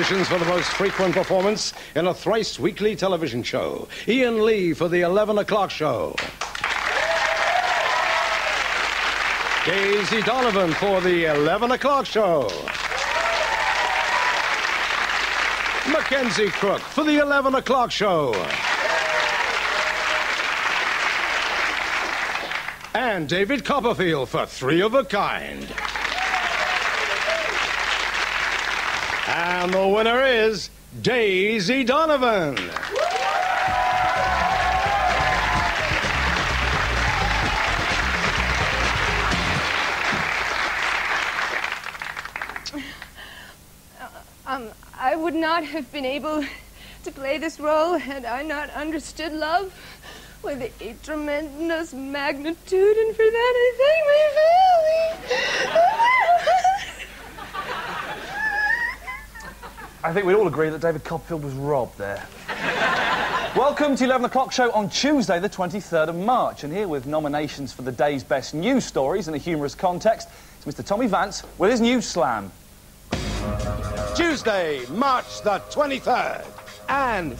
nominations for the most frequent performance in a thrice weekly television show. Iain Lee for the 11 o'clock show. Daisy Donovan for the 11 o'clock show. Mackenzie Crook for the 11 o'clock show. And David Copperfield for Three of a Kind. And the winner is Daisy Donovan. Um, I would not have been able to play this role had I not understood love with a tremendous magnitude, and for that I thank my family. I think we all agree that David Copperfield was robbed there. Welcome to 11 o'clock show on Tuesday, the 23rd of March. And here with nominations for the day's best news stories in a humorous context is Mr. Tommy Vance with his news slam. Tuesday, March the 23rd. And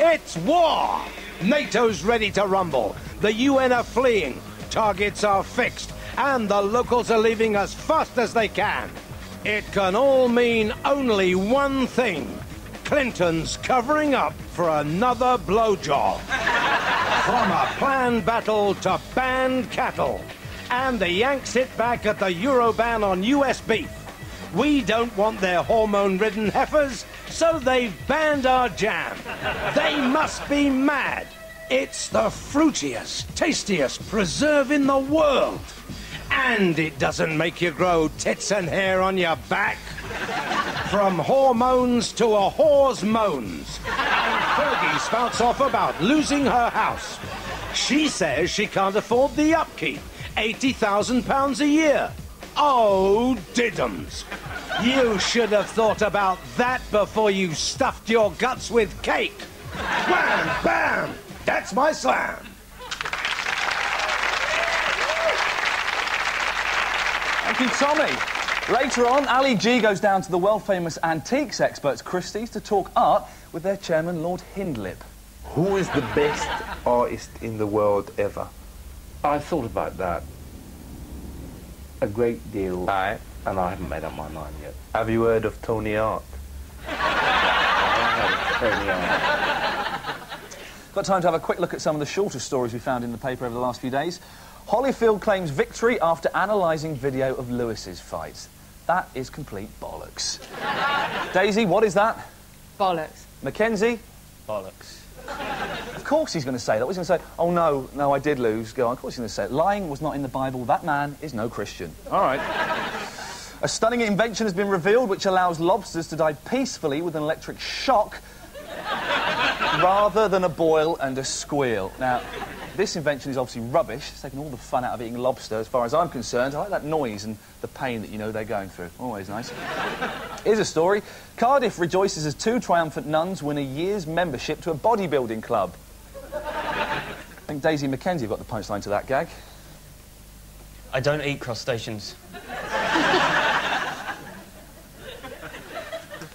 it's war. NATO's ready to rumble. The UN are fleeing. Targets are fixed. And the locals are leaving as fast as they can. It can all mean only one thing. Clinton's covering up for another blowjob. From a planned battle to banned cattle. And the Yanks hit back at the Euroban on US beef. We don't want their hormone ridden heifers, so they've banned our jam. They must be mad. It's the fruitiest, tastiest preserve in the world. And it doesn't make you grow tits and hair on your back. From hormones to a whore's moans. And Fergie spouts off about losing her house. She says she can't afford the upkeep. £80,000 a year. Oh, diddums. You should have thought about that before you stuffed your guts with cake. Wham, bam! That's my slam. Thank you, Tommy. Later on, Ali G goes down to the world-famous antiques experts Christie's to talk art with their chairman, Lord Hindlip. Who is the best artist in the world ever? I thought about that a great deal, and I haven't made up my mind yet. Have you heard of Tony Art? Tony Art. Got time to have a quick look at some of the shorter stories we found in the paper over the last few days. Holyfield claims victory after analysing video of Lewis's fight. That is complete bollocks. Daisy, what is that? Bollocks. Mackenzie? Bollocks. Of course he's going to say that. He's going to say, oh no, no, I did lose. Go on. Of course he's going to say it. Lying was not in the Bible. That man is no Christian. All right. A stunning invention has been revealed which allows lobsters to die peacefully with an electric shock rather than a boil and a squeal. Now, this invention is obviously rubbish. It's taken all the fun out of eating lobster, as far as I'm concerned. I like that noise and the pain that you know they're going through. Always nice. Here's a story. Cardiff rejoices as two triumphant nuns win a year's membership to a bodybuilding club. I think Daisy have got the punchline to that gag. I don't eat crustaceans.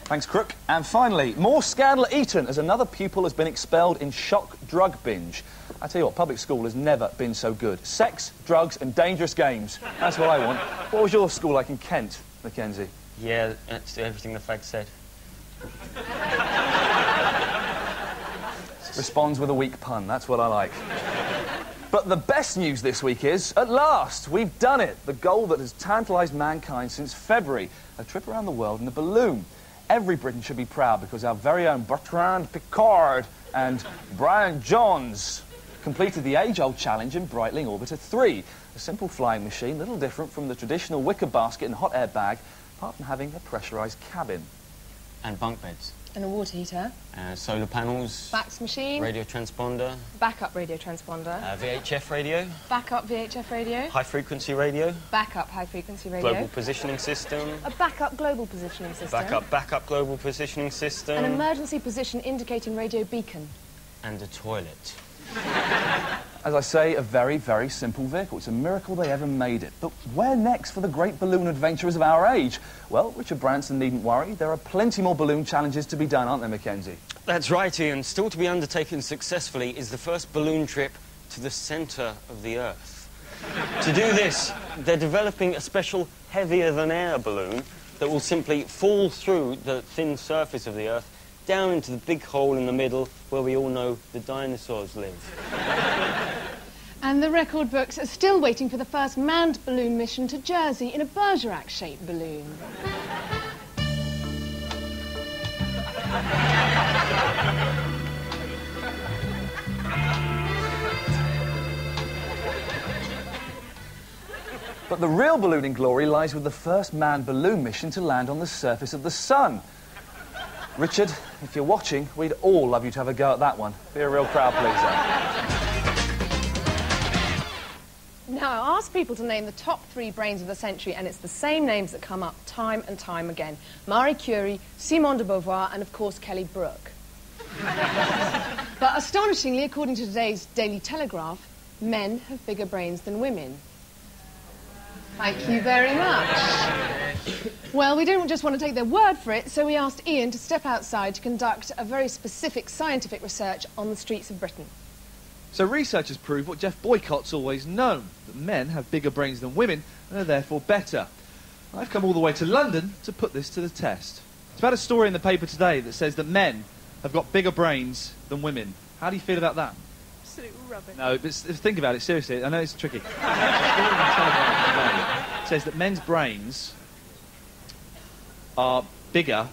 Thanks, Crook. And finally, more scandal at Eton as another pupil has been expelled in shock drug binge. I tell you what, public school has never been so good. Sex, drugs, and dangerous games. That's what I want. What was your school like in Kent, Mackenzie? Yeah, that's everything the fag said. Responds with a weak pun. That's what I like. But the best news this week is, at last, we've done it. The goal that has tantalised mankind since February. A trip around the world in a balloon. Every Briton should be proud because our very own Bertrand Piccard and Brian Jones completed the age-old challenge in Breitling Orbiter 3. A simple flying machine, little different from the traditional wicker basket and hot air bag, apart from having a pressurised cabin. And bunk beds. And a water heater. Uh, solar panels. Fax machine. Radio transponder. Backup radio transponder. Uh, VHF radio. Backup VHF radio. High frequency radio. Backup high frequency radio. Global positioning system. A backup global positioning system. Backup, backup global positioning system. An emergency position indicating radio beacon. and a toilet. As I say, a very, very simple vehicle. It's a miracle they ever made it. But where next for the great balloon adventurers of our age? Well, Richard Branson needn't worry. There are plenty more balloon challenges to be done, aren't there, Mackenzie? That's right, Iain. Still to be undertaken successfully is the first balloon trip to the centre of the Earth. to do this, they're developing a special heavier-than-air balloon that will simply fall through the thin surface of the Earth down into the big hole in the middle where we all know the dinosaurs live. And the record books are still waiting for the first manned balloon mission to Jersey in a Bergerac-shaped balloon. But the real ballooning glory lies with the first manned balloon mission to land on the surface of the sun. Richard, if you're watching, we'd all love you to have a go at that one. Be a real crowd pleaser. Now, I asked people to name the top three brains of the century, and it's the same names that come up time and time again. Marie Curie, Simone de Beauvoir, and of course, Kelly Brook. but astonishingly, according to today's Daily Telegraph, men have bigger brains than women. Thank you very much. Well, we didn't just want to take their word for it, so we asked Iain to step outside to conduct a very specific scientific research on the streets of Britain. So researchers prove what Geoff Boycott's always known, that men have bigger brains than women and are therefore better. I've come all the way to London to put this to the test. It's about a story in the paper today that says that men have got bigger brains than women. How do you feel about that? Absolute rubbish. No, but s- think about it seriously. I know it's tricky. It says that men's brains are bigger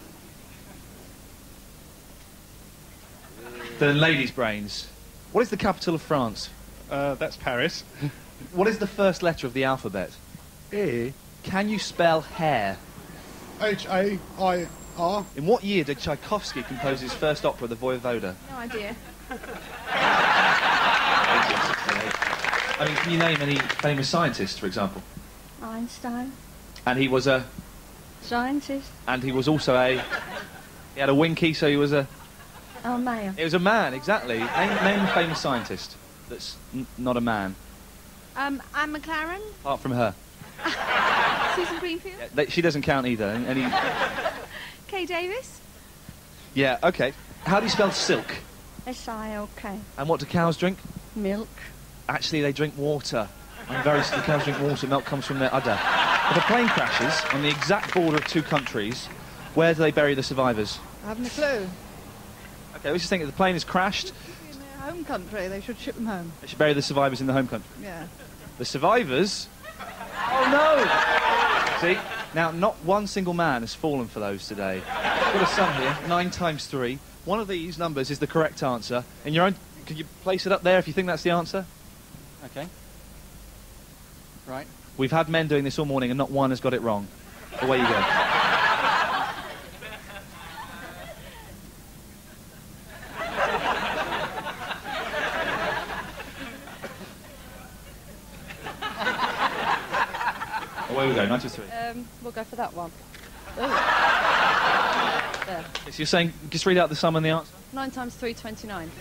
than ladies' brains. What is the capital of France? Uh, that's Paris. What is the first letter of the alphabet? A Can you spell hair? H A I R. In what year did Tchaikovsky compose his first opera, The Voivoda? No idea. I mean, can you name any famous scientists, for example? Einstein, And he was a, scientist, and he was also a, he had a winky, so he was a, oh male. it was a man, exactly. Name, name a famous scientist that's n- not a man, Um, Anne McLaren, apart from her. Susan Greenfield, Yeah, they- she doesn't count either. Any, Kay Davis, yeah, okay. How do you spell silk? S I L K, And what do cows drink? milk. Actually, they drink water. I'm very the cows drink water. Milk comes from their udder. If a plane crashes on the exact border of two countries, where do they bury the survivors? I haven't a clue. Okay, let's just think if the plane has crashed, In their home country, they should ship them home. they should bury the survivors in the home country. Yeah. The survivors? Oh no! See? Now, not one single man has fallen for those today. Got a sum here, nine times three. One of these numbers is the correct answer. In your own, could you place it up there if you think that's the answer? Okay. Right. We've had men doing this all morning and not one has got it wrong. Away you go. Away we go, 93. Um, we'll go for that one. So you're saying, just read out the sum and the answer? 9 times 3, 29.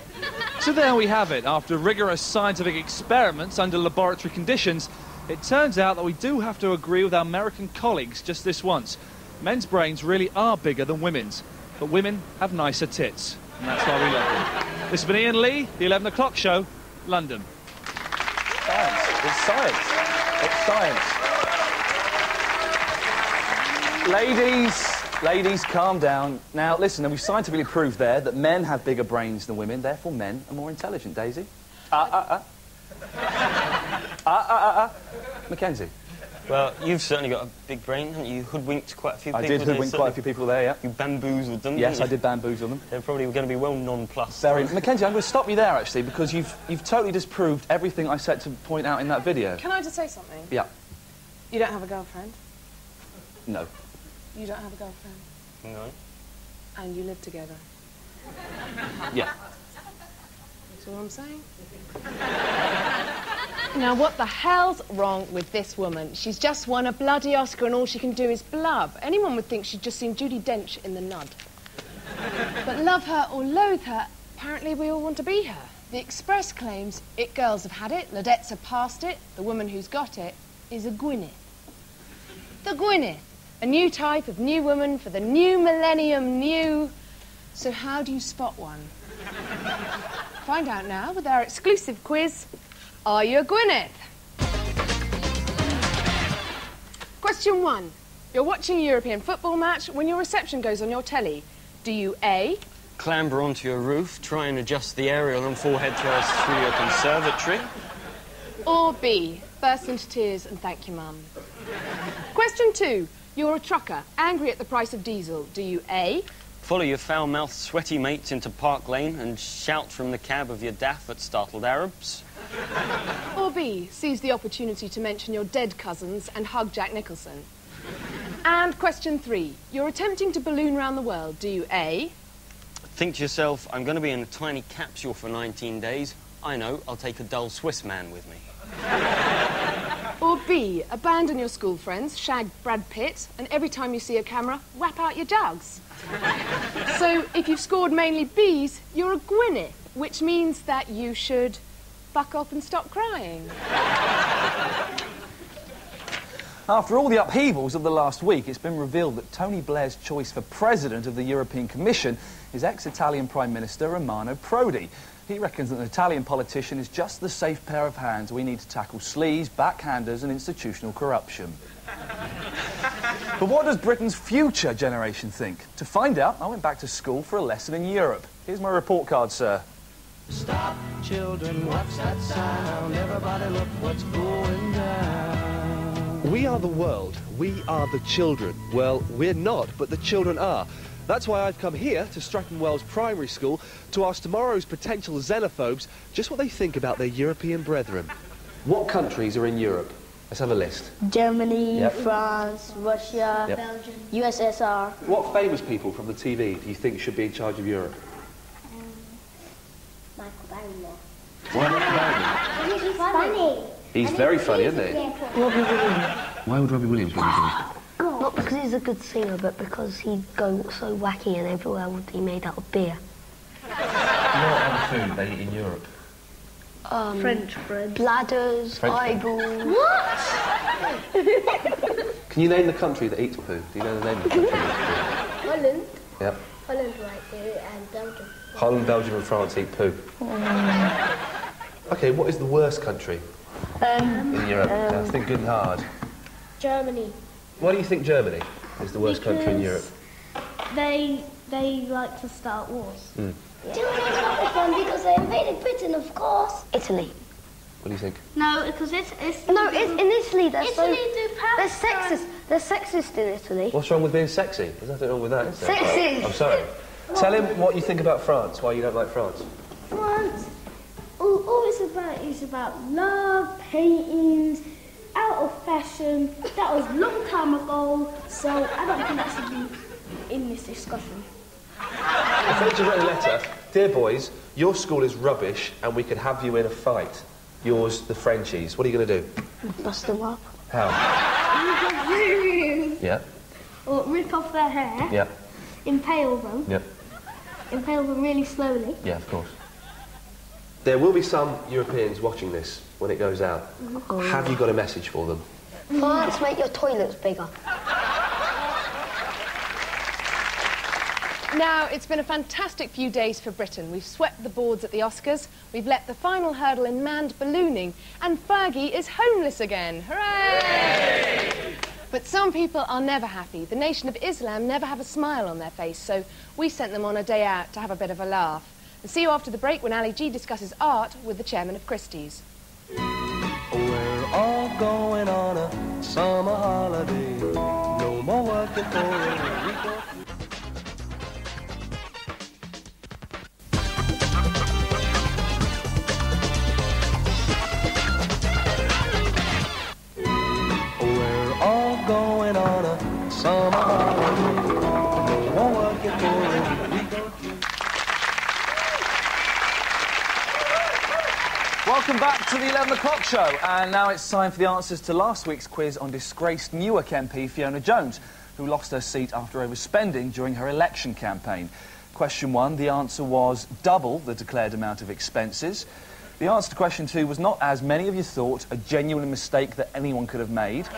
So there we have it. After rigorous scientific experiments under laboratory conditions, it turns out that we do have to agree with our American colleagues just this once. Men's brains really are bigger than women's, but women have nicer tits. And that's why we love them. This has been Iain Lee, the 11 o'clock show, London. Science. It's science. It's science. Ladies, ladies, calm down. Now, listen, we've scientifically proved there that men have bigger brains than women, therefore men are more intelligent, Daisy. Ah, ah, ah. Ah, ah, ah, ah. Mackenzie. Well, you've certainly got a big brain, haven't you? You hoodwinked quite a few people. I did hoodwink quite a few people there, yeah. You bamboozled them. Yes, I didn't you? did bamboozle them. They're probably going to be well nonplussed. Very. Mackenzie, I'm going to stop you there, actually, because you've, you've totally disproved everything I said to point out in that video. Can I just say something? Yeah. You don't have a girlfriend. No. You don't have a girlfriend. No. And you live together. Yeah. That's all I'm saying. Now, what the hell's wrong with this woman? She's just won a bloody Oscar and all she can do is blub. Anyone would think she'd just seen Judi Dench in The Nud. But love her or loathe her, apparently we all want to be her. The Express claims it girls have had it, Ladettes have passed it, the woman who's got it is a Gwyneth. The Gwyneth, a new type of new woman for the new millennium new. So, how do you spot one? Find out now with our exclusive quiz Are you a Gwyneth? Question one. You're watching a European football match when your reception goes on your telly. Do you A. Clamber onto your roof, try and adjust the aerial and forehead thrust through your conservatory. Or B. Burst into tears and thank you, Mum. Question two. You're a trucker, angry at the price of diesel. Do you A. Follow your foul-mouthed, sweaty mates into Park Lane and shout from the cab of your daff at startled Arabs. Or B. Seize the opportunity to mention your dead cousins and hug Jack Nicholson. And question three. You're attempting to balloon round the world. Do you A. Think to yourself, I'm going to be in a tiny capsule for 19 days. I know, I'll take a dull Swiss man with me. Or B. Abandon your school friends, shag Brad Pitt, and every time you see a camera, whap out your jugs. so if you've scored mainly B's, you're a Gwyneth, which means that you should buck up and stop crying. After all the upheavals of the last week, it's been revealed that Tony Blair's choice for president of the European Commission is ex-Italian Prime Minister Romano Prodi. He reckons that an Italian politician is just the safe pair of hands we need to tackle sleaze, backhanders and institutional corruption. but what does Britain's future generation think? To find out, I went back to school for a lesson in Europe. Here's my report card, sir. Stop, children, what's that sound? Everybody look what's going down. We are the world. We are the children. Well, we're not, but the children are. That's why I've come here to Stratton Wells Primary School to ask tomorrow's potential xenophobes just what they think about their European brethren. What countries are in Europe? Let's have a list. Germany, Yep. France, Russia, Yep. Belgium, USSR. What famous people from the TV do you think should be in charge of Europe? Michael Barrymore. Why He's funny. He's very funny, isn't he? Robbie Williams. Why would Robbie Williams be Not because he's a good singer, but because he'd go so wacky and everywhere would be made out of beer. What other food they eat in Europe? Um, French bread. Bladders, French bread. eyeballs. Can you name the country that eats poo? Do you know the name of the country Holland. Yep. Holland right there and Belgium. Holland, Belgium and France eat poo. Okay, what is the worst country Um, in Europe? um, Now, think good and hard. Germany. Why do you think Germany is the worst country in Europe? Because They they like to start wars. Hmm. Germany's not the fun because they invaded Britain, of course. Italy. What do you think? No, because it's, it's no, it's in Italy. They're Italy so do they're sexist. They're sexist in Italy. What's wrong with being sexy? There's nothing wrong with that, is there? Sexist. I'm sorry. Tell him what you think about France, why you don't like France. France. All, all it's about is about love, paintings, out of fashion. That was a long time ago, so I don't think that should be in this discussion. If they just wrote a letter, dear boys, your school is rubbish and we could have you in a fight. Yours, the Frenchies. What are you going to do? Bust them up. How? Yeah, or rip off their hair, yeah, impale them, yeah, impale them really slowly. yeah, of course. There will be some Europeans watching this when it goes out. Oh. Have you got a message for them? France, make your toilets bigger. Now, it's been a fantastic few days for Britain. We've swept the boards at the Oscars, we've let the final hurdle in manned ballooning, and Fergie is homeless again. Hooray! But some people are never happy. The Nation of Islam never have a smile on their face, so we sent them on a day out to have a bit of a laugh. And see you after the break when Ali G discusses art with the chairman of Christie's. We're all going on a summer holiday. No more working for a week Welcome back to the 11 o'clock show. And now it's time for the answers to last week's quiz on disgraced Newark MP Fiona Jones, who lost her seat after overspending during her election campaign. Question one, the answer was double the declared amount of expenses. The answer to question two was not, as many of you thought, a genuine mistake that anyone could have made.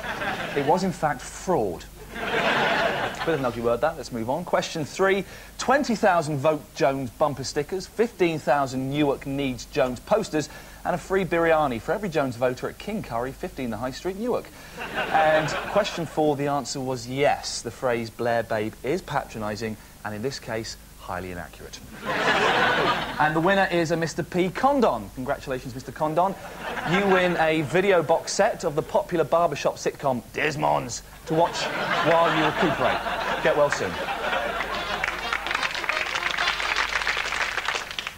It was, in fact, fraud. Bit of an ugly word, that. Let's move on. Question three 20,000 Vote Jones bumper stickers, 15,000 Newark Needs Jones posters, and a free biryani for every Jones voter at King Curry, 15 The High Street, Newark. And question four, the answer was yes. The phrase Blair Babe is patronising, and in this case, highly inaccurate. and the winner is a Mr. P. Condon. Congratulations, Mr. Condon. You win a video box set of the popular barbershop sitcom Desmond's to watch while you recuperate. Get well soon.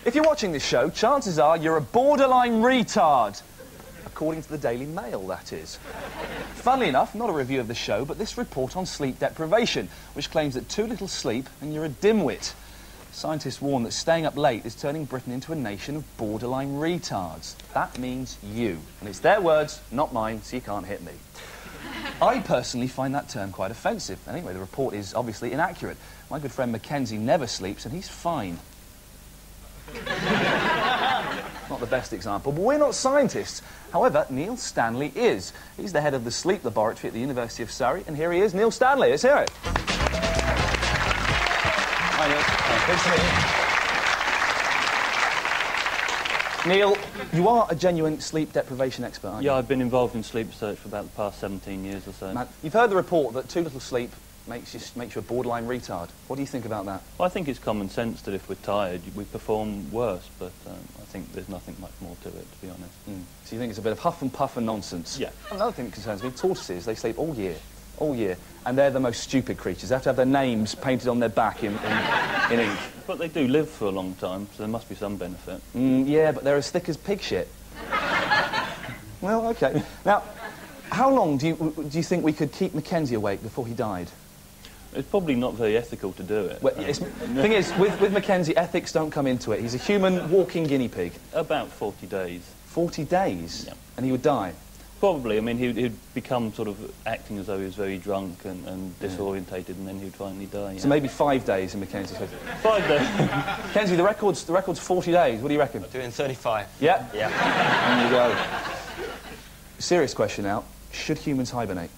If you're watching this show, chances are you're a borderline retard. According to the Daily Mail, that is. Funnily enough, not a review of the show, but this report on sleep deprivation, which claims that too little sleep and you're a dimwit. Scientists warn that staying up late is turning Britain into a nation of borderline retards. That means you. And it's their words, not mine, so you can't hit me. I personally find that term quite offensive. Anyway, the report is obviously inaccurate. My good friend Mackenzie never sleeps, and he's fine. Not the best example, but we're not scientists. However, Neil Stanley is. He's the head of the sleep laboratory at the University of Surrey, and here he is, Neil Stanley. Let's hear it. Hi, Neil. Good to meet you. Neil, you are a genuine sleep deprivation expert, aren't you? Yeah, I've been involved in sleep research for about the past 17 years or so. Matt, you've heard the report that too little sleep makes you, makes you a borderline retard. What do you think about that? Well, I think it's common sense that if we're tired, we perform worse, but um, I think there's nothing much more to it, to be honest. Mm. So you think it's a bit of huff and puff and nonsense? Yeah. Another thing that concerns me, tortoises, they sleep all year, all year, and they're the most stupid creatures. They have to have their names painted on their back in, in, in ink. But they do live for a long time, so there must be some benefit. Mm, yeah, but they're as thick as pig shit. well, OK. Now, how long do you, do you think we could keep Mackenzie awake before he died? It's probably not very ethical to do it. Well, it's, the thing is, with, with Mackenzie, ethics don't come into it. He's a human walking guinea pig. About 40 days. 40 days? Yeah. And he would die? Probably. I mean, he'd, he'd become sort of acting as though he was very drunk and, and disorientated, and then he'd finally die. So maybe five days in Mackenzie's case. Five days. Mackenzie, the record's, the record's 40 days. What do you reckon? I'll do it in 35. Yeah? Yeah. There you go. Serious question now. Should humans hibernate?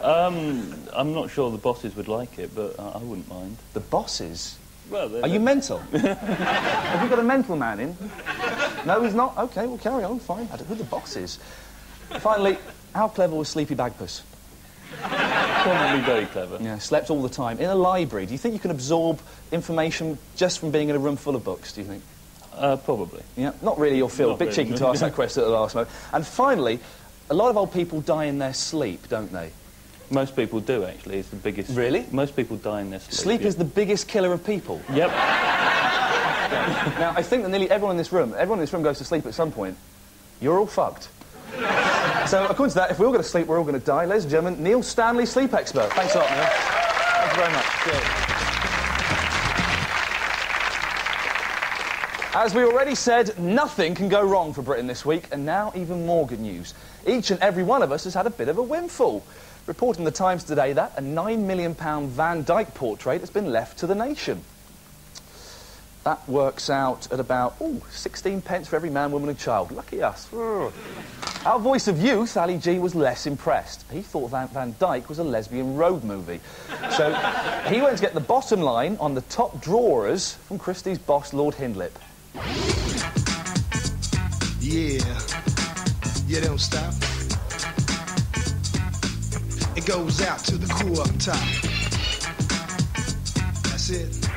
Um, I'm not sure the bosses would like it, but uh, I wouldn't mind. The bosses? Well, they're- Are you mental? Have you got a mental man in? No, he's not? OK, well, carry on, fine. I don't know who the boss is. Finally, how clever was Sleepy Bagpuss? Probably very clever. Yeah, slept all the time. In a library, do you think you can absorb information just from being in a room full of books, do you think? Uh, probably. Yeah, not really your field. Not Bit really. cheeky to ask that question at the last moment. And finally, a lot of old people die in their sleep, don't they? Most people do, actually. It's the biggest... Really? Most people die in their sleep. Sleep yeah. is the biggest killer of people. Yep. Now, I think that nearly everyone in this room, everyone in this room goes to sleep at some point. You're all fucked. so, according to that, if we all go to sleep, we're all going to die. Ladies and gentlemen, Neil Stanley, sleep expert. Thanks a lot, Neil. Thank you very much. Cheers. As we already said, nothing can go wrong for Britain this week, and now even more good news. Each and every one of us has had a bit of a windfall. Reporting the Times today that a £9 million Van Dyck portrait has been left to the nation. That works out at about, ooh, 16 pence for every man, woman and child. Lucky us. Hmm. Our voice of youth, Ali G, was less impressed. He thought Van, Van Dyke was a lesbian road movie. So he went to get the bottom line on the top drawers from Christie's boss, Lord Hindlip. Yeah. Yeah, don't stop. It goes out to the crew up top. That's it.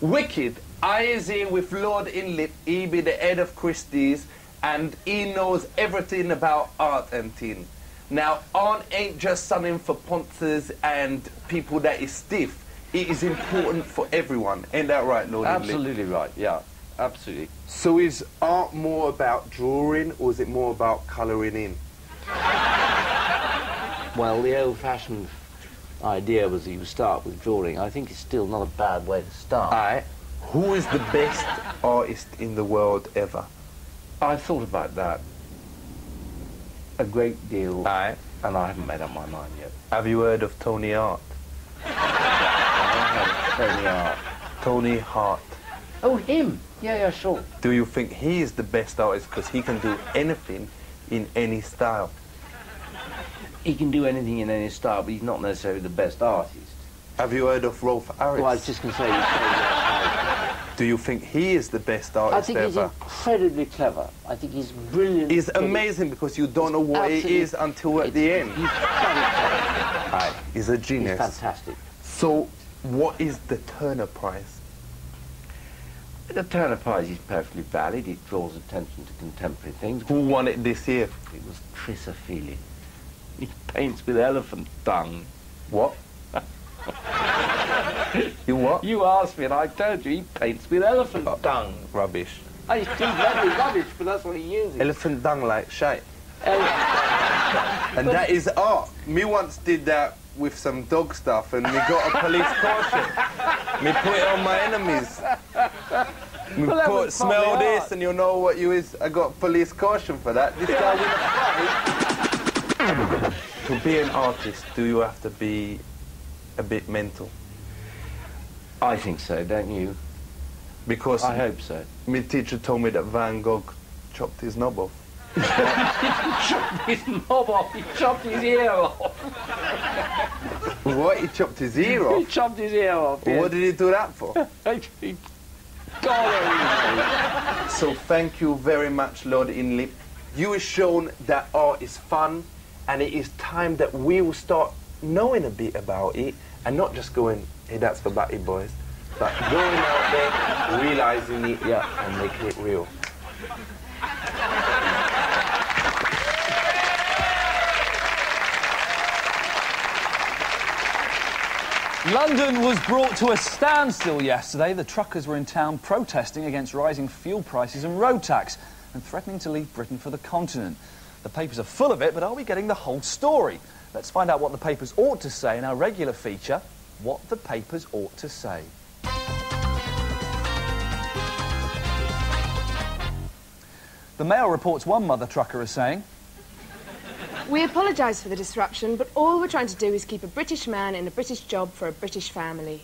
Wicked. I is here with Lord Inlip. He be the head of Christie's, and he knows everything about art and thing. Now, art ain't just something for punters and people that is stiff. It is important for everyone. Ain't that right, Lord? Absolutely right, yeah. Absolutely. So is art more about drawing, or is it more about colouring in? Well, the old-fashioned idea was that you start with drawing. I think it's still not a bad way to start. Aye. Who is the best artist in the world ever? I've thought about that a great deal, Aye. and I haven't made up my mind yet. Have you heard of Tony Art? Tony Art. Tony Hart. Oh, him? Yeah, yeah, sure. Do you think he is the best artist because he can do anything in any style? He can do anything in any style, but he's not necessarily the best artist. Have you heard of Rolf Harris? Well, I was just going to say, he's Do you think he is the best artist I think he's ever? incredibly clever. I think he's brilliant. He's amazing because you don't know what he is until at the end. He's he's a genius. He's fantastic. So, what is the Turner Prize? The Turner Prize is perfectly valid. It draws attention to contemporary things. Who won it this year? It was Chris Ofili. He paints with elephant dung. What? you what? You asked me and I told you he paints with elephant oh. dung. Rubbish. I think bloody rubbish, but that's what he uses. Elephant dung like shite. Ele- And that is art. Me once did that with some dog stuff and we got a police caution. me put it on my enemies. Me Well, put, smell probably this art. and you'll know what you is. I got police caution for that. This guy with a prize. To be an artist, do you have to be a bit mental? I think so, don't you? Because I hope so. my teacher told me that Van Gogh chopped his knob off. he chopped his knob off. He chopped his ear off. What? He chopped his ear off? He chopped his ear off. What did he do that for? he... God, So thank you very much, Lord Inlip. You have shown that art is fun, and it is time that we will start knowing a bit about it, and not just going, hey, that's for Batty Boys, but going out there, realizing it, yeah, and making it real. London was brought to a standstill yesterday. The truckers were in town protesting against rising fuel prices and road tax and threatening to leave Britain for the continent. The papers are full of it, but are we getting the whole story? Let's find out what the papers ought to say in our regular feature, What the Papers Ought to Say. The Mail reports one mother trucker is saying, We apologise for the disruption, but all we're trying to do is keep a British man in a British job for a British family.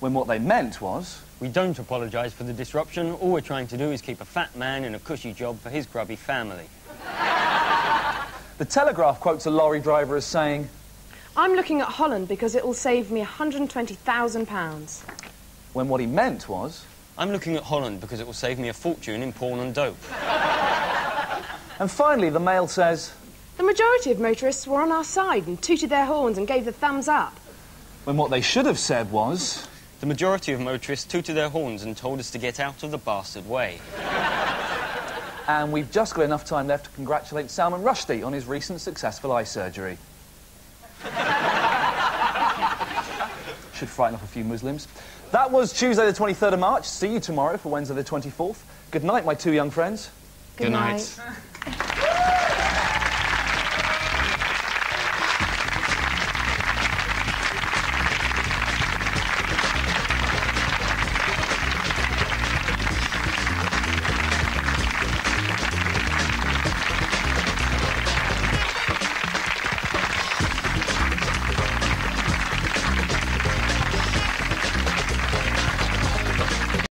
when what they meant was, We don't apologise for the disruption. All we're trying to do is keep a fat man in a cushy job for his grubby family. The Telegraph quotes a lorry driver as saying, I'm looking at Holland because it will save me £120,000. when what he meant was, I'm looking at Holland because it will save me a fortune in porn and dope. and finally the Mail says, The majority of motorists were on our side and tooted their horns and gave the thumbs up. when what they should have said was, The majority of motorists tooted their horns and told us to get out of the bastard way. and we've just got enough time left to congratulate Salman Rushdie on his recent successful eye surgery. Should frighten off a few Muslims. That was Tuesday the 23rd of March. See you tomorrow for Wednesday the 24th. Good night, my two young friends. Good night.